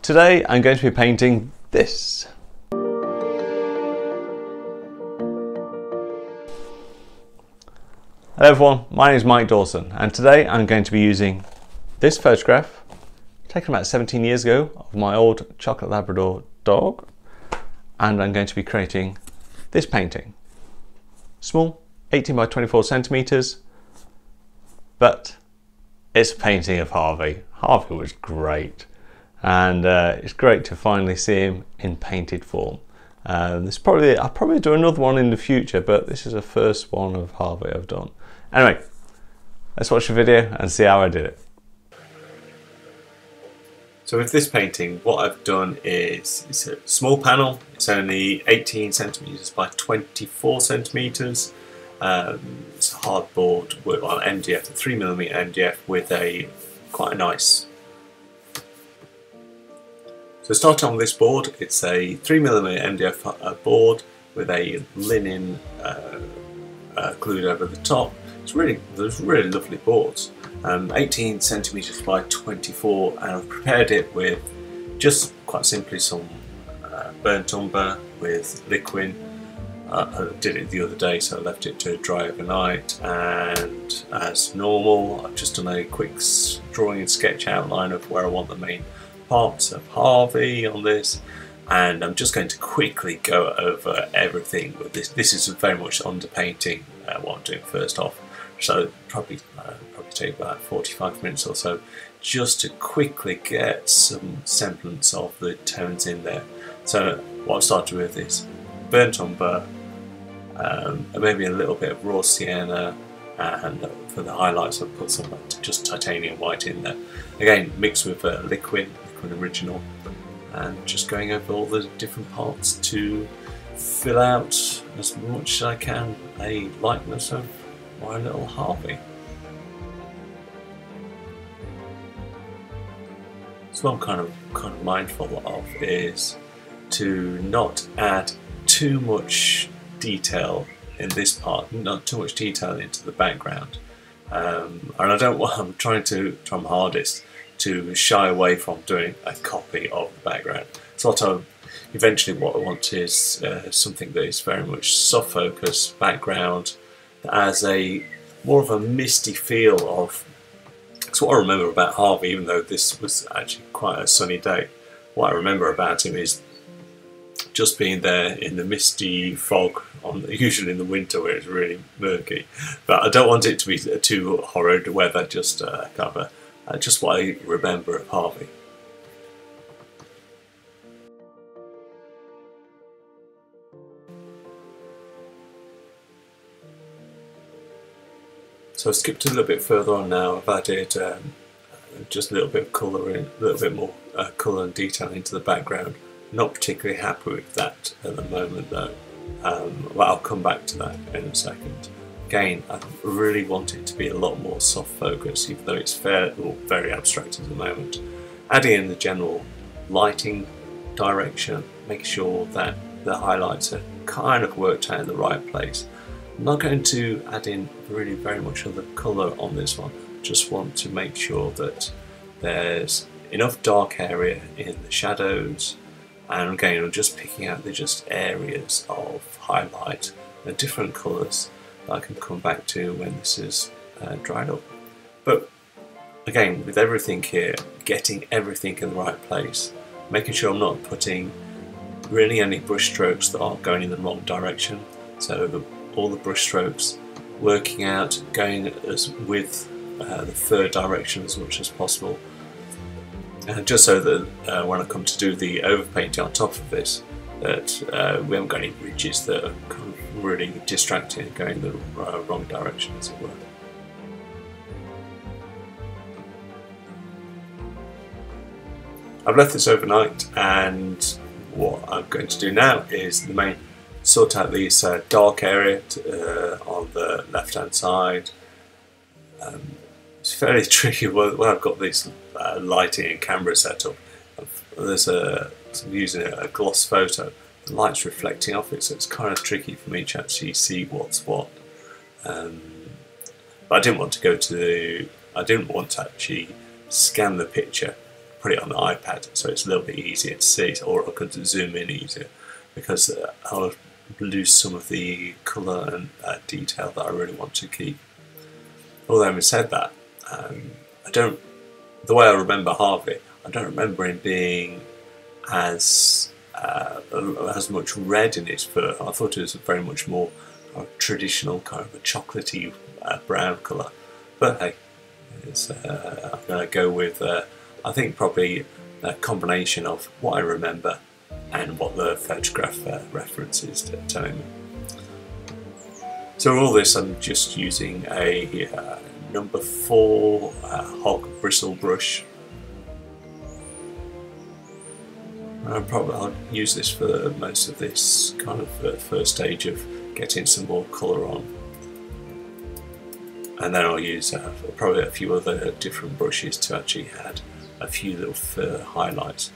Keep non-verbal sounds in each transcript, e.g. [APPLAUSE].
Today I'm going to be painting this. Hello everyone, my name is Mike Dawson and today I'm going to be using this photograph taken about 17 years ago of my old chocolate Labrador dog and I'm going to be creating this painting. Small, 18 by 24 centimetres, but it's a painting of Harvey. Harvey was great and uh, it's great to finally see him in painted form. Um, this probably I'll probably do another one in the future, but this is the first one of Harvey I've done. Anyway, let's watch the video and see how I did it. So with this painting, what I've done is it's a small panel. It's only 18 centimeters by 24 centimeters. Um, it's hardboard with well, MDF, a 3mm MDF with a quite a nice so starting on this board, it's a 3mm MDF uh, board with a linen uh, uh, glued over the top. It's really, there's really lovely boards. Um, 18 centimeters by 24 and I've prepared it with just quite simply some uh, burnt umber with Liquin. Uh, I did it the other day so I left it to dry overnight and as normal I've just done a quick drawing and sketch outline of where I want the main parts of Harvey on this and I'm just going to quickly go over everything with this. This is very much underpainting uh, what I'm doing first off so probably uh, probably take about 45 minutes or so just to quickly get some semblance of the tones in there. So what I've started with is burnt umber, um, maybe a little bit of raw sienna, and for the highlights I've put some just titanium white in there. Again, mixed with uh, Liquin, Liquin Original, and just going over all the different parts to fill out as much as I can a likeness of my little Harvey. So I'm kind of kind of mindful of is to not add too much detail in this part, not too much detail into the background. Um, and I don't want, [LAUGHS] I'm trying to try my hardest to shy away from doing a copy of the background. Sort of eventually what I want is uh, something that is very much soft focus background that has a more of a misty feel of it's what I remember about Harvey even though this was actually quite a sunny day what I remember about him is just being there in the misty fog on usually in the winter where it's really murky but I don't want it to be too horrid weather just uh, kind of a, uh, just what I remember of Harvey So I've skipped a little bit further on now. I've added um, just a little bit of colour in, a little bit more uh, colour and detail into the background. Not particularly happy with that at the moment though. Um, well, I'll come back to that in a second. Again, I really want it to be a lot more soft focus, even though it's fair, very abstract at the moment. Adding in the general lighting direction, make sure that the highlights are kind of worked out in the right place. I'm not going to add in really very much of the colour on this one, just want to make sure that there's enough dark area in the shadows. And again I'm just picking out the just areas of highlight and different colours that I can come back to when this is uh, dried up. But again with everything here, getting everything in the right place, making sure I'm not putting really any brush strokes that aren't going in the wrong direction. So the all the brush strokes, working out, going as with uh, the third direction as much as possible. And just so that uh, when I come to do the overpainting on top of this, that uh, we haven't got any ridges that are really distracting going the uh, wrong direction as it were. I've left this overnight and what I'm going to do now is the main sort out this uh, dark area to, uh, on the left hand side. Um, it's fairly [LAUGHS] tricky when I've got this uh, lighting and camera set up. There's a, I'm using a gloss photo, the light's reflecting off it, so it's kind of tricky for me to actually see what's what. Um, but I didn't want to go to the, I didn't want to actually scan the picture put it on the iPad so it's a little bit easier to see, or I could zoom in easier because uh, I'll lose some of the colour and uh, detail that I really want to keep. Although having said that, um, I don't. The way I remember Harvey, I don't remember him being as uh, as much red in his fur. I thought it was very much more traditional, kind of a chocolatey uh, brown colour. But hey, uh, I'm going to go with. Uh, I think probably a combination of what I remember and what the photograph uh, reference is telling me. So all this I'm just using a uh, number 4 uh, hog bristle brush. I'll probably I'll use this for most of this kind of uh, first stage of getting some more colour on. And then I'll use uh, probably a few other different brushes to actually add a few little fur highlights.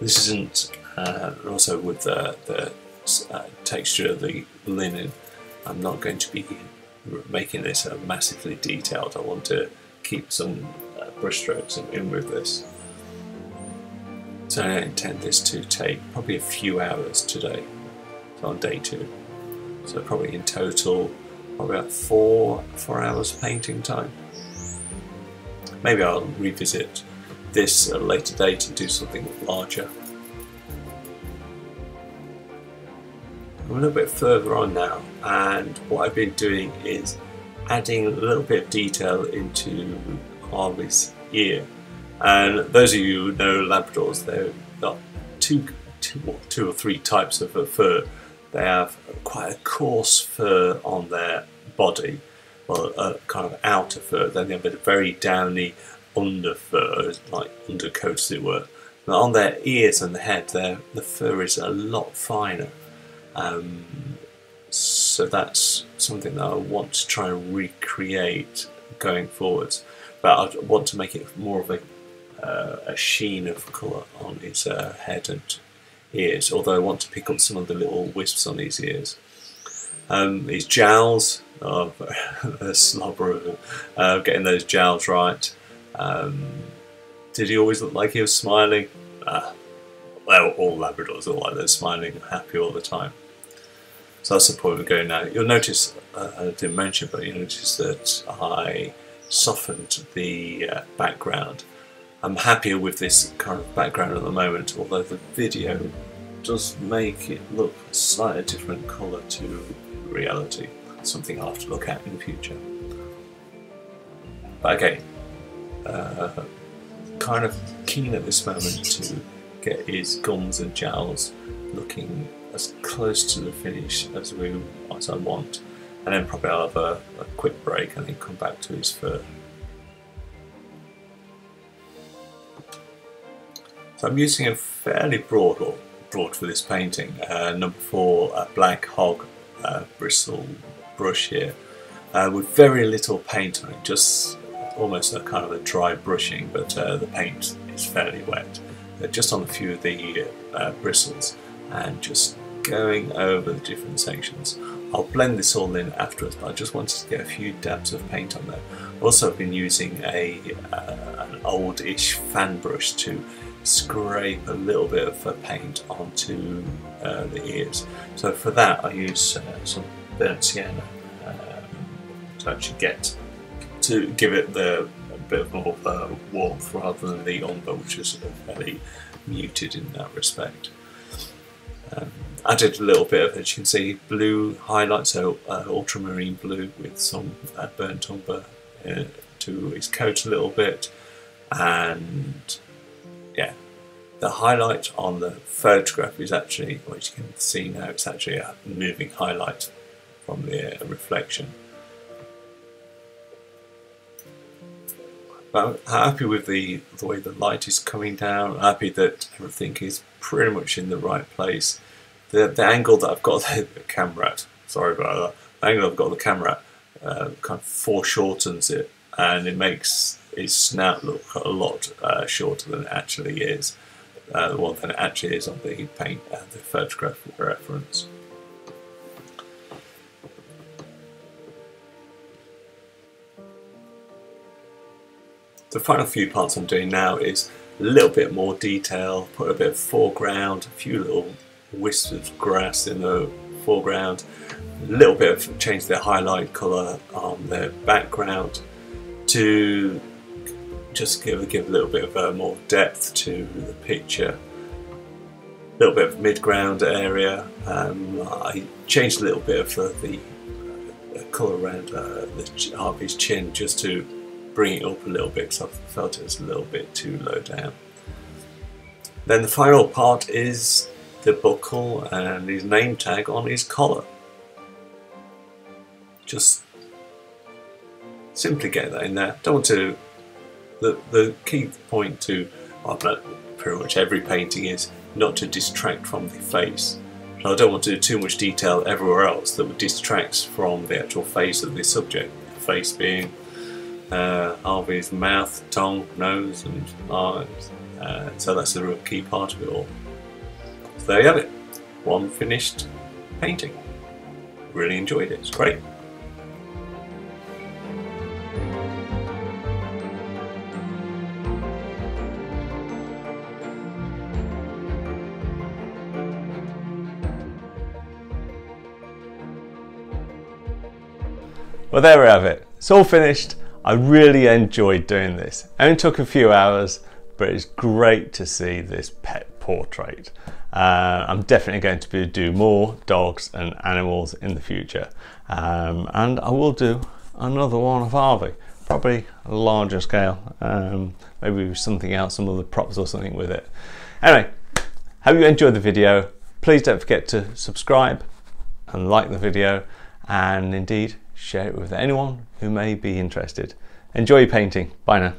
This isn't, uh, also with the, the uh, texture of the linen, I'm not going to be making this massively detailed. I want to keep some uh, brush strokes in, in with this. So I intend this to take probably a few hours today, so on day two. So probably in total, probably about four, four hours painting time. Maybe I'll revisit this at a later date and do something larger. I'm a little bit further on now and what I've been doing is adding a little bit of detail into Harvey's ear. And those of you who know Labradors, they've got two, two, or three types of fur. They have quite a coarse fur on their body well, a kind of outer fur. Then they have a very downy under fur, like undercoat as it were. But on their ears and the head, the fur is a lot finer. Um, so that's something that I want to try and recreate going forwards. But I want to make it more of a, uh, a sheen of colour on his uh, head and ears, although I want to pick up some of the little wisps on his ears. Um, his jowls, of [LAUGHS] a slobber uh, getting those jowls right. Um, did he always look like he was smiling? Uh, well, all Labradors look like they're smiling and happy all the time. So that's the point we're going now. You'll notice, uh, I didn't mention, but you'll notice that I softened the uh, background. I'm happier with this kind of background at the moment, although the video does make it look a slightly different colour to reality something I'll have to look at in the future. But okay, uh, kind of keen at this moment to get his gums and jowls looking as close to the finish as we as I want, and then probably I'll have a, a quick break and then come back to his fur. I'm using a fairly broad or broad for this painting, uh, number four uh, black hog uh, bristle brush here uh, with very little paint on it, just almost a kind of a dry brushing, but uh, the paint is fairly wet. Uh, just on a few of the bristles and just going over the different sections. I'll blend this all in afterwards, but I just wanted to get a few dabs of paint on there. Also, I've been using a uh, an old-ish fan brush to scrape a little bit of paint onto uh, the ears. So for that, I use uh, some burnt sienna um, to actually get to give it the bit of more uh, warmth rather than the umber, which is fairly muted in that respect. Um, added a little bit of, as you can see, blue highlights, so uh, ultramarine blue with some uh, burnt umber to his coat a little bit, and yeah, the highlight on the photograph is actually, what you can see now, it's actually a moving highlight from the uh, reflection. But I'm happy with the, the way the light is coming down, I'm happy that everything is pretty much in the right place. The, the angle that I've got [LAUGHS] the, camera at, sorry about that, the angle I've got the camera at uh, kind of foreshortens it and it makes his snout look a lot uh, shorter than it actually is. Uh, well, than it actually is on the paint, uh, the photograph reference. the final few parts I'm doing now is a little bit more detail, put a bit of foreground, a few little wisps of grass in the foreground, a little bit of change the highlight colour on the background to just give, give a little bit of uh, more depth to the picture. A little bit of mid-ground area. Um, I changed a little bit of uh, the uh, colour around uh, the Harvey's chin just to bring it up a little bit because I felt it was a little bit too low down. Then the final part is the buckle and his name tag on his collar. Just simply get that in there. Don't want to. The the key point to well, pretty much every painting is not to distract from the face. So I don't want to do too much detail everywhere else that would distract from the actual face of the subject. The face being uh, Harvey's mouth, tongue, nose, and eyes. Uh, so that's a real key part of it all. So there you have it. One finished painting. Really enjoyed it. It's great. Well, there we have it. It's all finished. I really enjoyed doing this. It only took a few hours, but it's great to see this pet portrait. Uh, I'm definitely going to be, do more dogs and animals in the future. Um, and I will do another one of Harvey, probably a larger scale, um, maybe something else, some other props or something with it. Anyway, hope you enjoyed the video. Please don't forget to subscribe and like the video and indeed share it with anyone who may be interested. Enjoy your painting. Bye now.